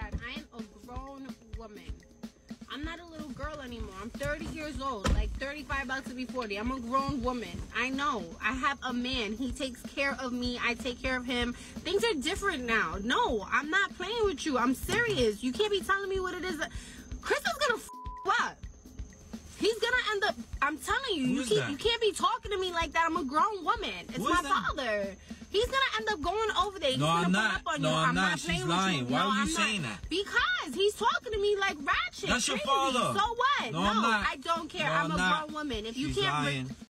I am a grown woman. I'm not a little girl anymore. I'm 30 years old, like 35 about to be 40. I'm a grown woman. I know. I have a man. He takes care of me. I take care of him. Things are different now. No, I'm not playing with you. I'm serious. You can't be telling me what it is. That... Chris is gonna f up. He's gonna end up. I'm telling you, you, keep, you can't be talking to me like that. I'm a grown woman. It's Who my that? He's gonna end up going over there. He's No, gonna I'm not. up on No, you. I'm I'm not. not She's playing with lying. you. Why no, are you I'm saying not. that? Because he's talking to me like ratchet. That's your crazy. father. So what? No, not. I don't care. No, I'm, I'm a grown woman. If you can't, lying.